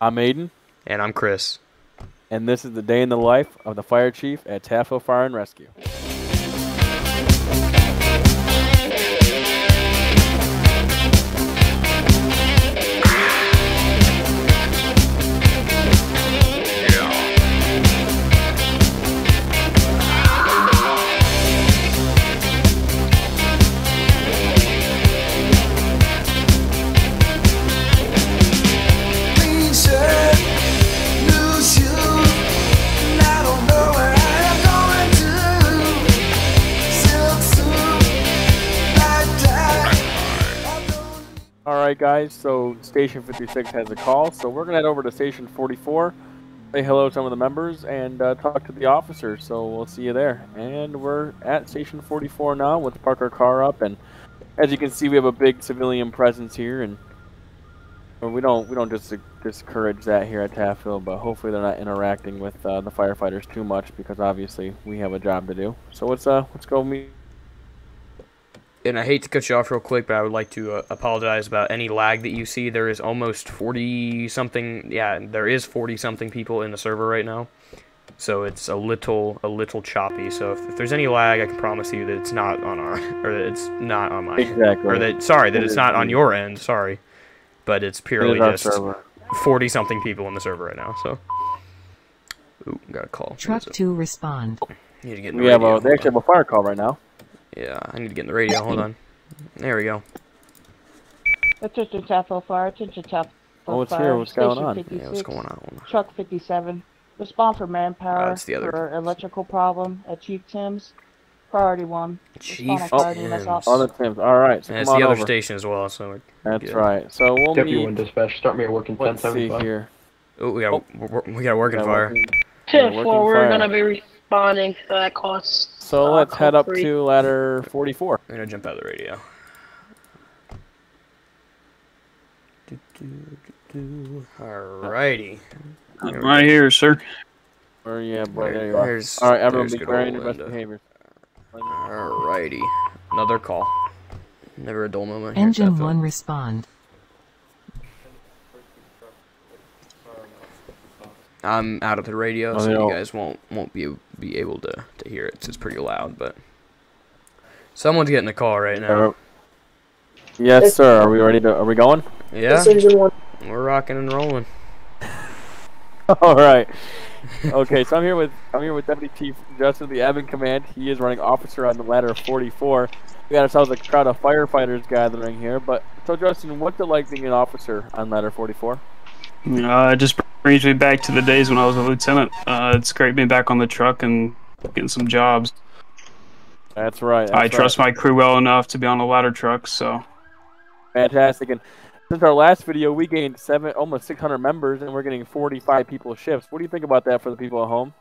I'm Aiden, And I'm Chris. and this is the day in the life of the fire chief at Taffo Fire and Rescue. Right, guys. So Station 56 has a call, so we're gonna head over to Station 44, say hello to some of the members, and uh, talk to the officers. So we'll see you there. And we're at Station 44 now. Let's park our car up, and as you can see, we have a big civilian presence here, and well, we don't we don't just discourage that here at Taftville, but hopefully they're not interacting with uh, the firefighters too much because obviously we have a job to do. So let's uh let's go meet. And I hate to cut you off real quick, but I would like to uh, apologize about any lag that you see. There is almost 40 something. Yeah, there is 40 something people in the server right now. So it's a little a little choppy. So if, if there's any lag, I can promise you that it's not on our or that it's not on my Exactly. or that sorry that It it's not on your end. Sorry, but it's purely is our just 40 something people in the server right now. So, ooh, got a call. Truck What is it? to respond. Need to get in the We have a they actually have a fire call right now. Yeah, I need to get in the radio. Hold on. There we go. Attention Taffo Fire, attention Taffo Oh, what's Fire. here? What's going Station on? 56, Yeah, what's going on? Truck 57. Respond for manpower that's the other- for electrical problem at Chief Tim's. Priority 1. Chief Respond on priority and that's Tim's. Other Tims. All right. So And it's the other over. station as well. So That's good. right. So we'll Deputy One meet. Dispatch, start me at working Let's see 1075. here. oh, we got Oh. we we got a working Yeah, fire. working- Ten working four, we're fire. gonna be responding for that cost. So uh, let's head up concrete. to ladder 44. I'm gonna jump out of the radio. Alrighty. I'm right here, sir. Or yeah, boy, There- there you are. All right, everyone, be good wearing old your best Linda. behaviors. Alrighty. Another call. Never a dull moment. Engine Taffville. 1 respond. I'm out of the radio, so they you guys won't won't be be able to to hear it. 'cause It's pretty loud, but someone's getting a call right now. Yes, sir. Are we ready to? Are we going? Yeah, engine we're rocking and rolling. All right. Okay, so I'm here with I'm here with Deputy Chief Justin of the Admin Command. He is running officer on the ladder 44. We got ourselves a crowd of firefighters gathering here. But so Justin, what's it like being an officer on ladder 44? Uh, it just brings me back to the days when I was a lieutenant. Uh, it's great being back on the truck and getting some jobs. That's right. I trust right. my crew well enough to be on a ladder truck, so Fantastic. And since our last video, we gained seven, almost 600 members, and we're getting 45 people shifts. What do you think about that for the people at home?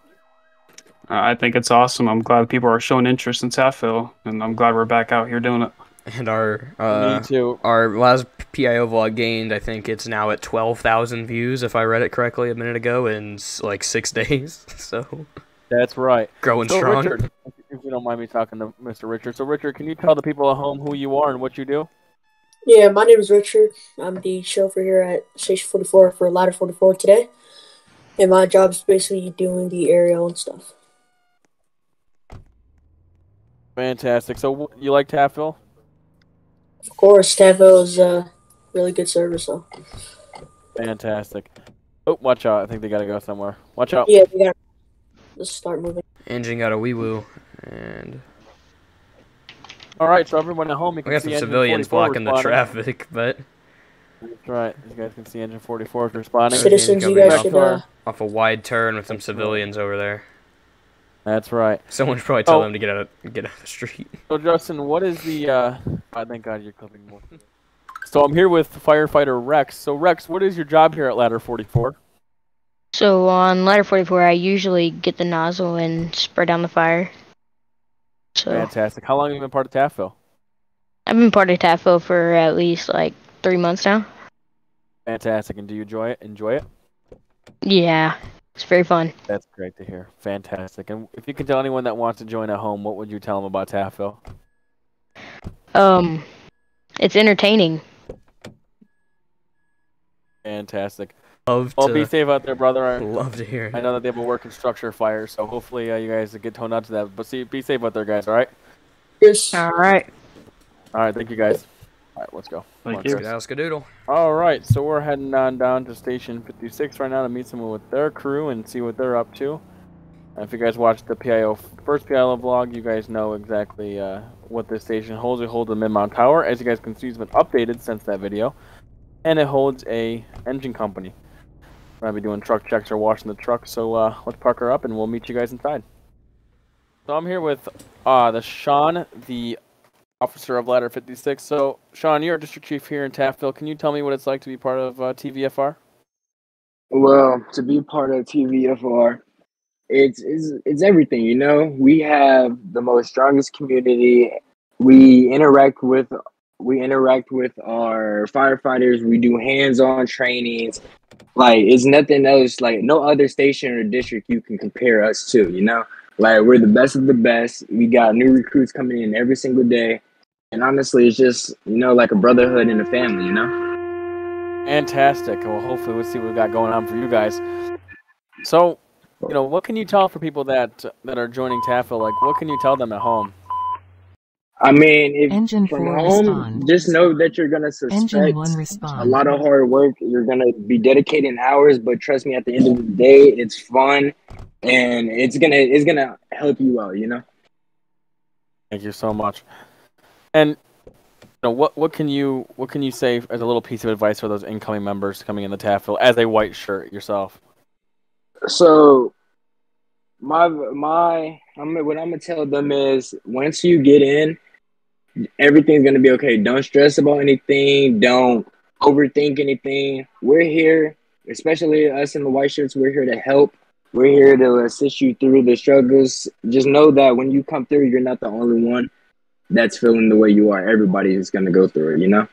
uh, I think it's awesome. I'm glad people are showing interest in Taftville, and I'm glad we're back out here doing it. And our uh, Me too. our last PIO vlog gained, I think it's now at 12,000 views, if I read it correctly a minute ago, in like six days. So That's right. growing So strong. Richard, if you don't mind me talking to Mr. Richard. So Richard, can you tell the people at home who you are and what you do? Yeah, my name is Richard. I'm the chauffeur here at Station 44 for Ladder 44 today. And my job is basically doing the aerial and stuff. Fantastic. So you like Taftville? Of course, Taffo is a really good service, so. Fantastic. Oh, watch out. I think they got to go somewhere. Watch out. Yeah, we got Let's start moving. Engine got a wee woo. And All right, so everyone at home, you can we got see some civilians blocking the traffic, but That's right. You guys can see engine 44 is responding. Citizens, you guys off should, uh, off a wide turn with some civilians over there. That's right. Someone should probably tell Oh. them to get out of, get out of the street. So Justin, what is the? uh oh, thank God you're clipping more. So I'm here with firefighter Rex. So Rex, what is your job here at Ladder 44? So on ladder 44, I usually get the nozzle and spread down the fire. So Fantastic. How long have you been part of TAFO? I've been part of TAFO for at least like three months now. Fantastic. And do you enjoy it? Enjoy it? Yeah, it's very fun. That's great to hear. Fantastic. And if you can tell anyone that wants to join at home, what would you tell them about TAFO? Um, it's entertaining. Fantastic. Love Well, to be safe out there, brother. I, love to hear. I know that they have a working structure fire, so hopefully uh, you guys get toned out to that. But see, be safe out there, guys. All right. Yes. All right. All right. Thank you, guys. All right, let's go. Thank Come on, you. Chris. Skedaddle, skedoodle. All right, so we're heading on down to Station 56 right now to meet someone with their crew and see what they're up to. And if you guys watched the PIO first PIO vlog, you guys know exactly uh, what this station holds. It holds a mid-mount tower. As you guys can see, it's been updated since that video, and it holds a engine company. We're gonna be doing truck checks or washing the truck, so uh, let's park her up and we'll meet you guys inside. So I'm here with uh, the Sean, the officer of Ladder 56. So, Sean, you're a district chief here in Taftville. Can you tell me what it's like to be part of uh, TVFR? Well, to be part of TVFR, it's, it's it's everything. You know, we have the most strongest community. We interact with we interact with our firefighters. We do hands-on trainings. Like it's nothing else. Like no other station or district you can compare us to. You know, like we're the best of the best. We got new recruits coming in every single day, and honestly, it's just you know like a brotherhood and a family. You know. Fantastic. Well, hopefully, we'll see what we got going on for you guys. So, you know, what can you tell for people that that are joining Taftville? Like, what can you tell them at home? I mean, if Engine from four home, respond. just know that you're gonna Engine suspect one a lot of hard work. You're gonna be dedicating hours, but trust me, at the end of the day, it's fun, and it's gonna it's gonna help you out. You know. Thank you so much. And you know, what what can you what can you say as a little piece of advice for those incoming members coming in the Taftville as a white shirt yourself? So, my my I'm what I'm gonna tell them is once you get in, everything's gonna be okay. Don't stress about anything. Don't overthink anything. We're here, especially us in the white shirts. We're here to help. We're here to assist you through the struggles. Just know that when you come through, you're not the only one that's feeling the way you are. Everybody is gonna go through it, you know.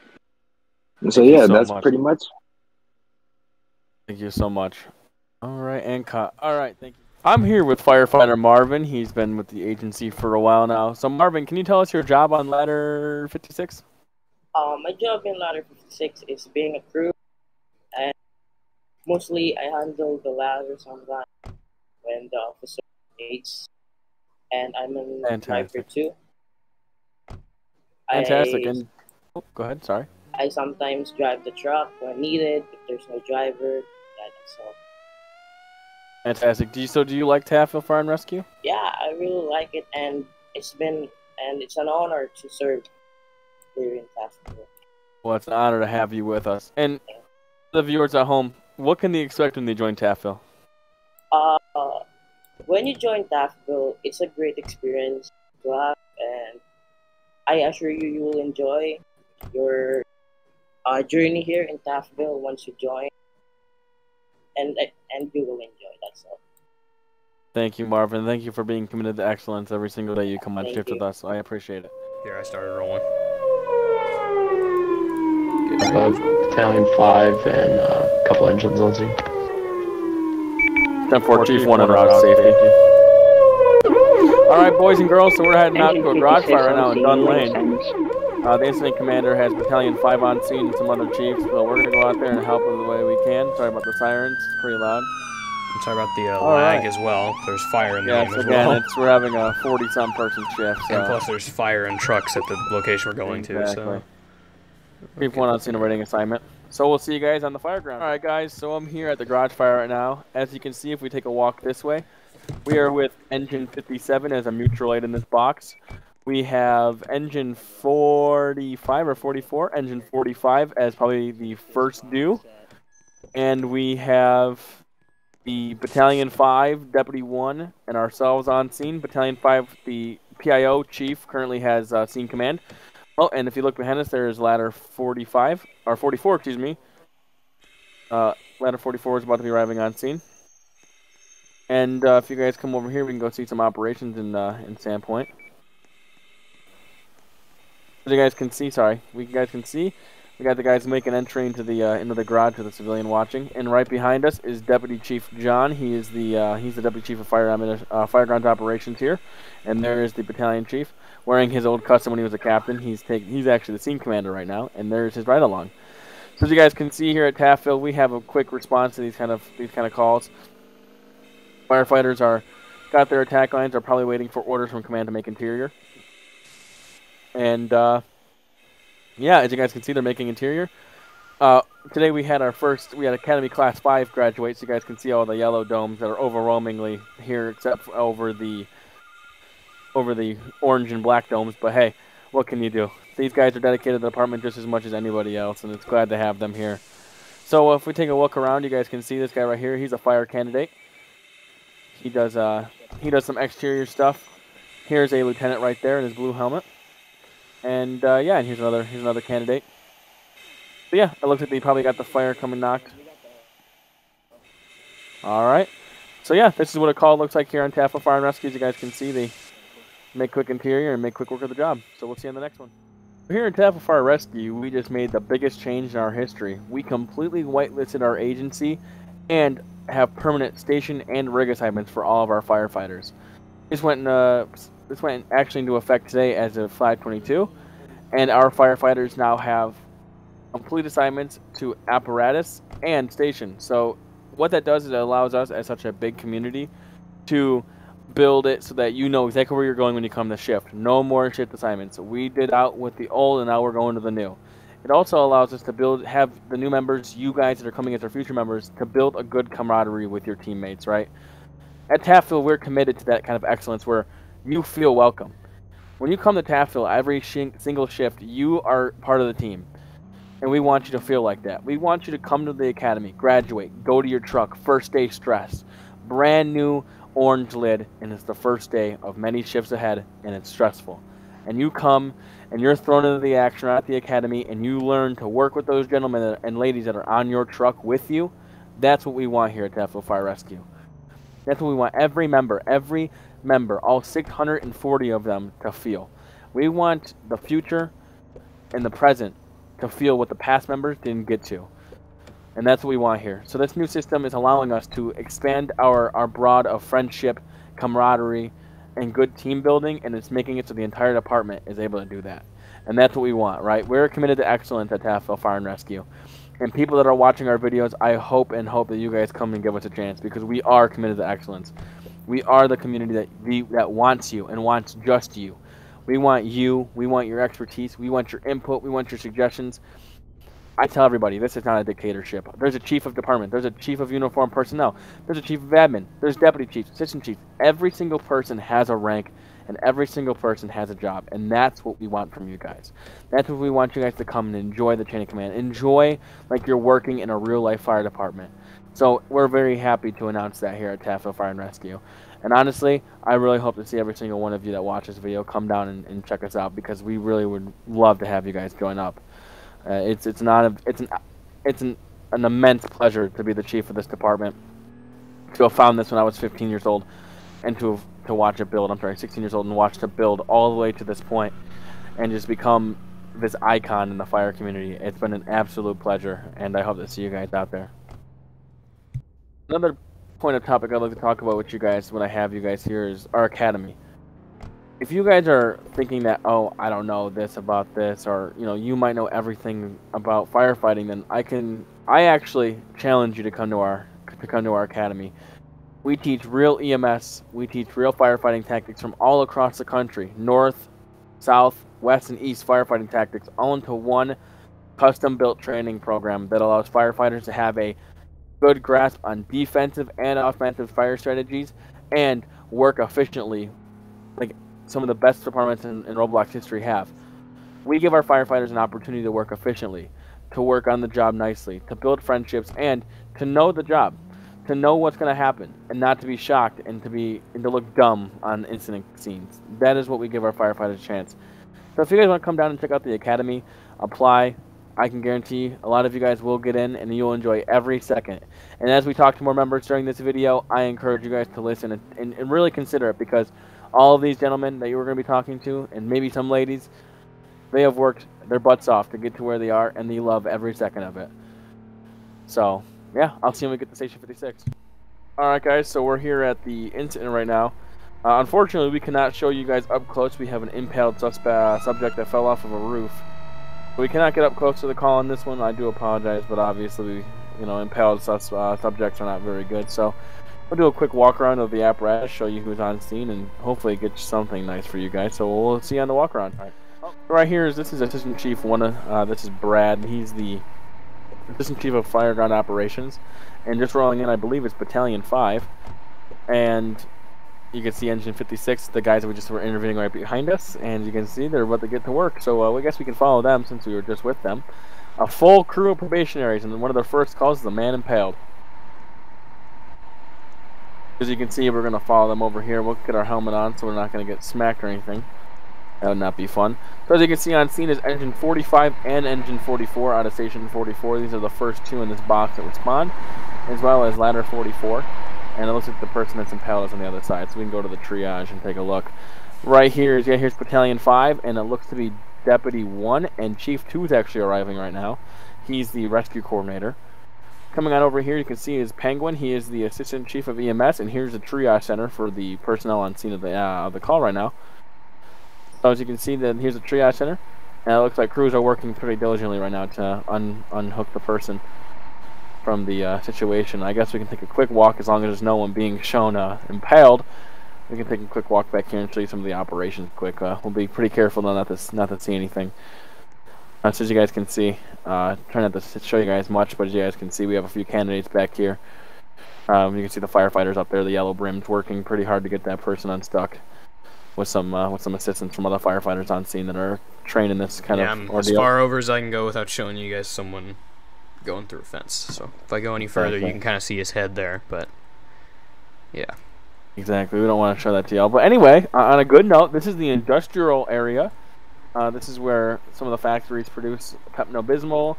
And so Thank yeah, so that's much. pretty much. Thank you so much. All right, and cut. All right, thank you. I'm here with firefighter Marvin. He's been with the agency for a while now. So Marvin, can you tell us your job on ladder 56? Um, my job in Ladder 56 is being a crew, and mostly I handle the ladder sometimes when the officer needs, and I'm a driver Fantastic. too. Fantastic. I, And oh, go ahead. Sorry. I sometimes drive the truck when needed if there's no driver. That's all. Fantastic. Do you so do you like Taftville Fire and Rescue? Yeah, I really like it, and it's been and it's an honor to serve here in Tasmania. Well, it's an honor to have you with us. And the viewers at home, what can they expect when they join Taftville? Uh, when you join Taftville, it's a great experience to have, and I assure you, you will enjoy your uh, journey here in Taftville once you join, and and you will enjoy. That's all. Thank you, Marvin. Thank you for being committed to excellence every single day you come on Thank shift you. with us. I appreciate it. Here, I started rolling. above Battalion 5 and uh, a couple engines on scene. 10 4 Chief 1 en route to safety. All right, boys and girls, so we're heading out to a garage fire right now in Dunn Lane. Uh, the incident commander has Battalion 5 on scene and some other chiefs, so we're going to go out there and help in the way we can. Sorry about the sirens, it's pretty loud. I'm sorry about the uh, lag right. as well. There's fire in the Yes, game as again, well. it's, we're having a 40 some person shift. So. And plus, there's fire and trucks at the location we're going to. Exactly. So Chief 1 on scene awaiting assignment. So we'll see you guys on the fire ground. All right, guys. So I'm here at the garage fire right now. As you can see, if we take a walk this way, we are with engine 57 as a mutual aid in this box. We have engine 45 or 44, engine 45 as probably the first due, and we have the battalion 5, deputy 1, and ourselves on scene. Battalion 5, the PIO chief currently has uh, scene command. Oh, and if you look behind us, there is ladder 45, or 44, excuse me. Uh, ladder 44 is about to be arriving on scene. And uh, if you guys come over here, we can go see some operations in uh, in Sandpoint. As you guys can see, sorry, we guys can see, we got the guys making entry into the uh, into the garage with the civilian watching, and right behind us is Deputy Chief John. He is the uh, he's the Deputy Chief of Fire uh, Firegrounds Operations here, and there is the Battalion Chief wearing his old custom when he was a captain. He's take, he's actually the scene commander right now, and there's his ride along. So as you guys can see here at Taftville, we have a quick response to these kind of these kind of calls. Firefighters are got their attack lines, are probably waiting for orders from command to make interior. And uh, yeah, as you guys can see, they're making interior. Uh, today we had our first, we had Academy Class 5 graduates. You guys can see all the yellow domes that are overwhelmingly here, except over the over the orange and black domes. But hey, what can you do? These guys are dedicated to the department just as much as anybody else, and it's glad to have them here. So if we take a look around, you guys can see this guy right here. He's a fire candidate. He does uh he does some exterior stuff. Here's a lieutenant right there in his blue helmet. And uh, yeah, and here's another here's another candidate. But yeah, it looks like they probably got the fire coming knocked. All right. So yeah, this is what a call looks like here on Tafa Fire and Rescue. As you guys can see, they make quick interior and make quick work of the job. So we'll see you on the next one. Here in Tafa Fire Rescue, we just made the biggest change in our history. We completely whitelisted our agency and have permanent station and rig assignments for all of our firefighters. This went uh, this went actually into effect today as of 522, and our firefighters now have complete assignments to apparatus and station. So what that does is it allows us as such a big community to build it so that you know exactly where you're going when you come to shift. No more shift assignments. We did out with the old and now we're going to the new. It also allows us to build have the new members, you guys that are coming as our future members, to build a good camaraderie with your teammates, right? At Taftville, we're committed to that kind of excellence where you feel welcome. When you come to Taftville, every sh- single shift, you are part of the team. And we want you to feel like that. We want you to come to the academy, graduate, go to your truck, first day stress, brand new orange lid, and it's the first day of many shifts ahead, and it's stressful. And you come and you're thrown into the action at the academy, and you learn to work with those gentlemen and ladies that are on your truck with you. That's what we want here at Taftville Fire Rescue. That's what we want every member, every member, all 640 of them to feel. We want the future and the present to feel what the past members didn't get to. And that's what we want here. So this new system is allowing us to expand our, our broad of friendship, camaraderie, and good team building, and it's making it so the entire department is able to do that. And that's what we want, right? We're committed to excellence at Taftville Fire and Rescue. And people that are watching our videos, I hope and hope that you guys come and give us a chance because we are committed to excellence. We are the community that we, that wants you and wants just you. We want you. We want your expertise. We want your input. We want your suggestions. I tell everybody, this is not a dictatorship. There's a chief of department. There's a chief of uniform personnel. There's a chief of admin. There's deputy chiefs, assistant chiefs. Every single person has a rank, and every single person has a job. And that's what we want from you guys. That's what we want you guys to come and enjoy the chain of command. Enjoy like you're working in a real life fire department. So we're very happy to announce that here at Taftville Fire and Rescue. And honestly, I really hope to see every single one of you that watch this video come down and, and check us out because we really would love to have you guys join up. Uh, it's it's not a, it's an it's an, an immense pleasure to be the chief of this department. To have found this when I was 15 years old, and to have, to watch it build. I'm sorry, 16 years old, and watch it build all the way to this point, and just become this icon in the fire community. It's been an absolute pleasure, and I hope to see you guys out there. Another point of topic I'd like to talk about with you guys when I have you guys here is our academy. If you guys are thinking that, oh, I don't know this about this, or you know, you might know everything about firefighting, then I can, I actually challenge you to come to our to come to our academy. We teach real EMS, we teach real firefighting tactics from all across the country, north, south, west, and east firefighting tactics, all into one custom-built training program that allows firefighters to have a good grasp on defensive and offensive fire strategies and work efficiently like some of the best departments in, in Roblox history have. We give our firefighters an opportunity to work efficiently, to work on the job nicely, to build friendships, and to know the job, to know what's going to happen, and not to be shocked and to be and to look dumb on incident scenes. That is what we give our firefighters a chance. So if you guys want to come down and check out the academy, apply. I can guarantee a lot of you guys will get in and you'll enjoy every second. And as we talk to more members during this video, I encourage you guys to listen and, and, and really consider it because all of these gentlemen that you were going to be talking to, and maybe some ladies, they have worked their butts off to get to where they are, and they love every second of it. So, yeah, I'll see you when we get to Station 56. Alright, guys, so we're here at the incident right now. Uh, unfortunately, we cannot show you guys up close. We have an impaled uh, subject that fell off of a roof. We cannot get up close to the call on this one. I do apologize, but obviously, you know, impaled uh, subjects are not very good. So we'll do a quick walk around of the apparatus, show you who's on scene, and hopefully get something nice for you guys. So we'll see you on the walk around. Right here is this is Assistant Chief one. Uh, this is Brad. He's the Assistant Chief of Fireground Operations, and just rolling in, I believe it's Battalion Five, and you can see Engine 56, the guys that we just were interviewing right behind us, and you can see they're about to get to work. So uh, I guess we can follow them since we were just with them. A full crew of probationaries, and one of their first calls is a man impaled. As you can see, we're going to follow them over here. We'll get our helmet on so we're not going to get smacked or anything. That would not be fun. So as you can see on scene is Engine 45 and Engine 44 out of Station 44. These are the first two in this box that respond, as well as Ladder 44. And it looks like the person that's impaled is on the other side, so we can go to the triage and take a look. Right here is, yeah, here's Battalion 5, and it looks to be Deputy 1, and Chief 2 is actually arriving right now. He's the rescue coordinator. Coming on over here, you can see is Penguin. He is the Assistant Chief of EMS, and here's the triage center for the personnel on scene of the, uh, of the call right now. So as you can see, then here's the triage center, and it looks like crews are working pretty diligently right now to un unhook the person from the uh, situation. I guess we can take a quick walk as long as there's no one being shown uh, impaled. We can take a quick walk back here and show you some of the operations quick. Uh, we'll be pretty careful not to not to see anything. So as you guys can see, uh, try not to show you guys much, but as you guys can see, we have a few candidates back here. Um, you can see the firefighters up there, the yellow brims, working pretty hard to get that person unstuck. With some uh, with some assistance from other firefighters on scene that are trained in this kind yeah, of I'm ordeal. as far over as I can go without showing you guys someone going through a fence. So if I go any further, you can kind of see his head there. But yeah, Exactly. We don't want to show that to y'all. But anyway, on a good note, this is the industrial area. Uh, this is where some of the factories produce Pepto Bismol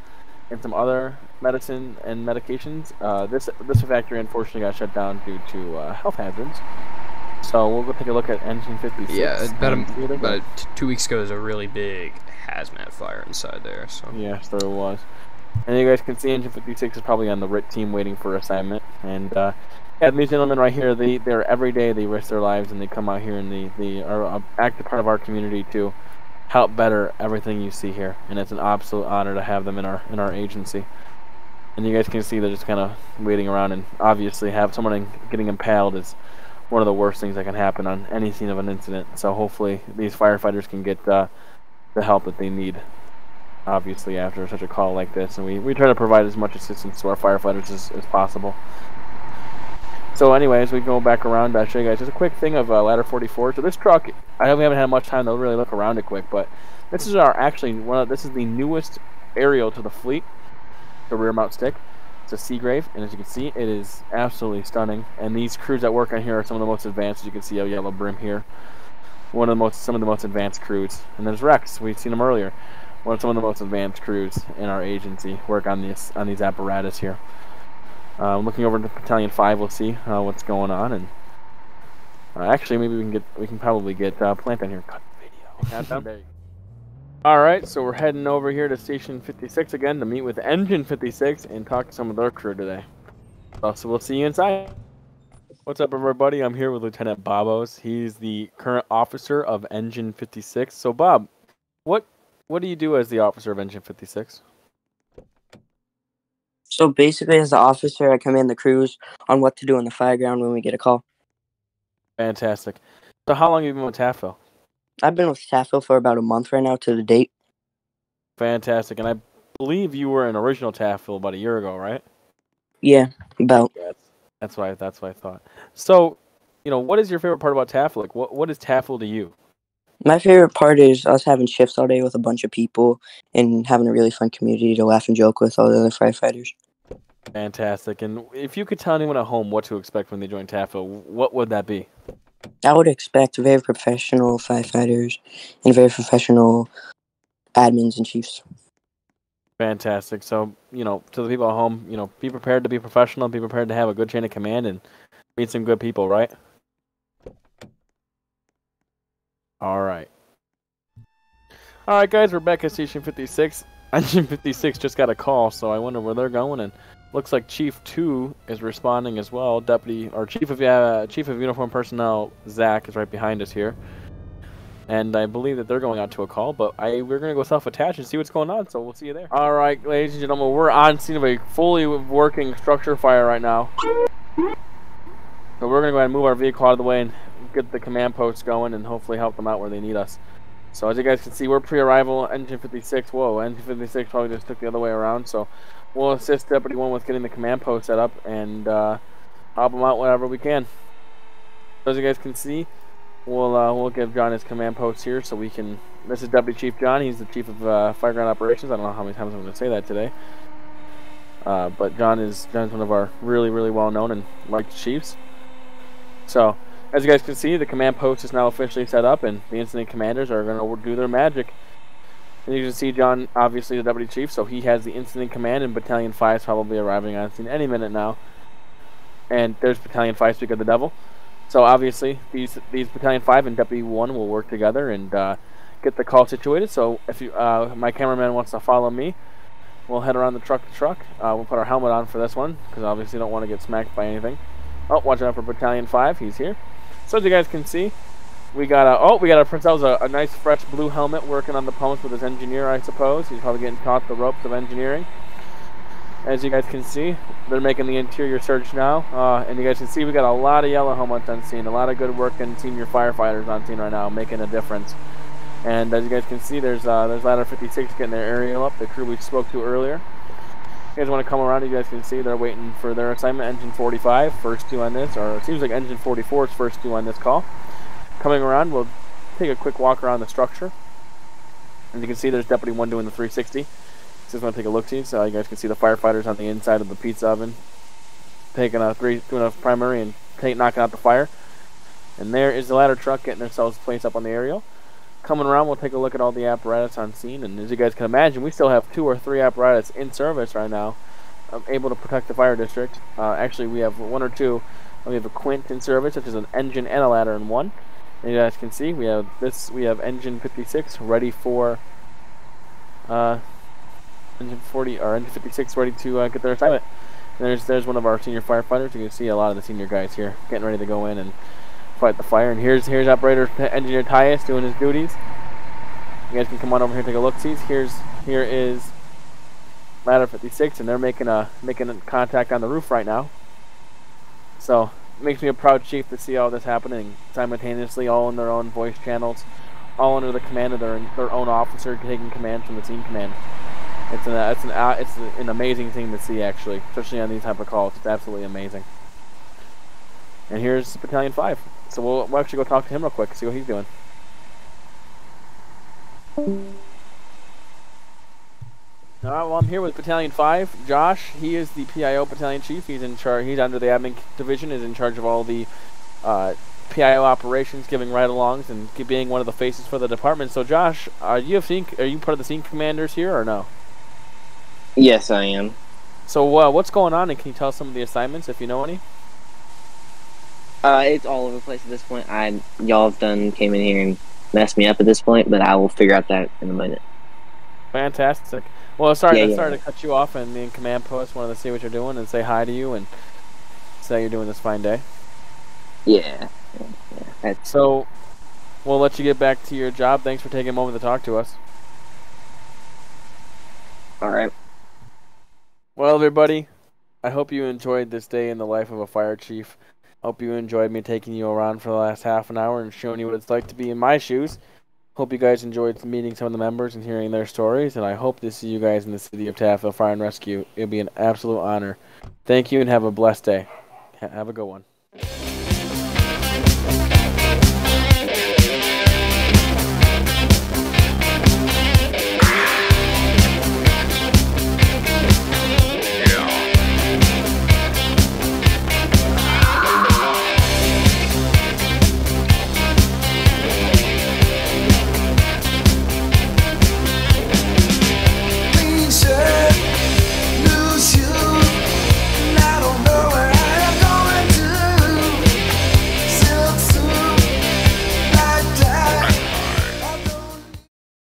and some other medicine and medications. Uh, this this factory unfortunately got shut down due to uh, health hazards. So we'll go take a look at Engine 56. yeah. About, and see what a, about two weeks ago, there was a really big hazmat fire inside there. So Yes, there was. And you guys can see Engine 56 is probably on the RIT team waiting for assignment. And uh, yeah, these gentlemen right here, they they're every day they risk their lives and they come out here and they they are an active part of our community to help better everything you see here. And it's an absolute honor to have them in our in our agency. And you guys can see they're just kind of waiting around and obviously have someone getting impaled is one of the worst things that can happen on any scene of an incident. So hopefully these firefighters can get uh, the help that they need obviously after such a call like this and we, we try to provide as much assistance to our firefighters as, as possible so anyways we go back around i'll show you guys just a quick thing of uh, ladder 44 so this truck i we haven't had much time to really look around it quick but this is our actually one of this is the newest aerial to the fleet the rear mount stick it's a Seagrave, and as you can see, it is absolutely stunning. And these crews that work on here are some of the most advanced. As you can see, a yellow brim here. One of the most, some of the most advanced crews. And there's Rex. We've seen him earlier one of some of the most advanced crews in our agency work on these on these apparatus here. I'm looking over to Battalion Five, we'll see uh, what's going on, and uh, actually, maybe we can get we can probably get uh, Plant on here. Cut video. You go. All right, so we're heading over here to Station 56 again to meet with Engine 56 and talk to some of their crew today. Uh, so we'll see you inside. What's up, everybody? I'm here with Lieutenant Bobos. He's the current officer of Engine 56. So, Bob, what what do you do as the officer of Engine 56? So basically, as the officer, I command the crews on what to do on the fireground when we get a call. Fantastic. So, how long have you been with Taftville? I've been with Staffville for about a month right now to the date. Fantastic. And I believe you were an original Taftville about a year ago, right? Yeah, about. That's why. That's what I thought. So, you know, what is your favorite part about Taftville? Like, what what is Taftville to you? My favorite part is us having shifts all day with a bunch of people and having a really fun community to laugh and joke with all the other firefighters. Fantastic. And if you could tell anyone at home what to expect when they join Taftville, what would that be? I would expect very professional firefighters and very professional admins and chiefs. Fantastic. So, you know, to the people at home, you know, be prepared to be professional, be prepared to have a good chain of command and meet some good people, right? All right. All right, guys, we're back at Station 56. Engine 56 just got a call, so I wonder where they're going. And looks like Chief 2 is responding as well. Deputy, or Chief of uh, Chief of Uniform Personnel, Zach, is right behind us here. and I believe that they're going out to a call. But I we're gonna go self-attach and see what's going on. So we'll see you there. All right, ladies and gentlemen, we're on scene of a fully working structure fire right now. So we're gonna go ahead and move our vehicle out of the way and get the command posts going, and hopefully help them out where they need us. So as you guys can see, we're pre-arrival. Engine 56. Whoa, engine 56 probably just took the other way around. So we'll assist Deputy One with getting the command post set up and uh, help them out whenever we can. As you guys can see, we'll uh, we'll give John his command post here so we can. This is Deputy Chief John. He's the Chief of uh, Fireground Operations. I don't know how many times I'm going to say that today. Uh, but John is John's one of our really really well known and liked chiefs. So as you guys can see, the command post is now officially set up, and the incident commanders are going to do their magic. And you can see John, obviously the deputy chief, so he has the incident command, and Battalion 5 is probably arriving on scene any minute now. And there's Battalion 5, Speak of the Devil. So obviously, these these Battalion 5 and Deputy 1 will work together and uh, get the call situated. So if you, uh, my cameraman wants to follow me, we'll head around the truck to truck. Uh, we'll put our helmet on for this one, because obviously don't want to get smacked by anything. Oh, watch out for Battalion 5, he's here. So as you guys can see, we got a oh we got a Prince That was a, a nice fresh blue helmet working on the pumps with his engineer I suppose. He's probably getting taught the ropes of engineering. As you guys can see, they're making the interior search now, uh, and you guys can see we got a lot of yellow helmets on scene, a lot of good working senior firefighters on scene right now, making a difference. And as you guys can see, there's uh, there's ladder 56 getting their aerial up, the crew we spoke to earlier. You guys want to come around, you guys can see they're waiting for their assignment. Engine 45, first two on this, or it seems like engine 44 is first two on this call. Coming around, we'll take a quick walk around the structure. As you can see, there's Deputy 1 doing the 360. Just want to take a look-see, so you guys can see the firefighters on the inside of the pizza oven. Taking a three, doing a primary and take, knocking out the fire. And there is the ladder truck getting themselves placed up on the aerial coming around, we'll take a look at all the apparatus on scene. And as you guys can imagine, we still have two or three apparatus in service right now, um, able to protect the fire district. Uh, actually, we have one or two. We have a Quint in service, which is an engine and a ladder in one. And you guys can see we have this. We have engine 56 ready for uh, engine 40 or engine 56 ready to uh, get their assignment. And there's there's one of our senior firefighters. You can see a lot of the senior guys here getting ready to go in and fight the fire. And here's here's operator engineer Tyus doing his duties. You guys can come on over here and take a look. See, here's here is ladder 56, and they're making a making a contact on the roof right now. So makes me a proud chief to see all this happening simultaneously, all in their own voice channels, all under the command of their their own officer taking command from the team command. It's an it's an uh, it's an amazing thing to see actually, especially on these type of calls. It's absolutely amazing. And here's Battalion 5. So we'll, we'll actually go talk to him real quick, see what he's doing. Alright, well I'm here with Battalion 5. Josh, he is the PIO Battalion Chief. He's in charge, he's under the Admin Division, is in charge of all the uh, PIO operations, giving ride-alongs, and being one of the faces for the department. So Josh, are you, scene, are you part of the scene commanders here, or no? Yes, I am. So uh, what's going on, and can you tell us some of the assignments, if you know any? Uh, it's all over the place at this point. I y'all have done came in here and messed me up at this point, but I will figure out that in a minute. Fantastic. Well, sorry, Yeah, to, yeah. sorry to cut you off, and me and Command Post wanted to see what you're doing and say hi to you and say you're doing this fine day. Yeah. yeah, yeah. So, we'll let you get back to your job. Thanks for taking a moment to talk to us. all right. Well, everybody, I hope you enjoyed this day in the life of a fire chief. Hope you enjoyed me taking you around for the last half an hour and showing you what it's like to be in my shoes. Hope you guys enjoyed meeting some of the members and hearing their stories, and I hope to see you guys in the city of Taftville Fire and Rescue. It'll be an absolute honor. Thank you and have a blessed day. Ha- Have a good one.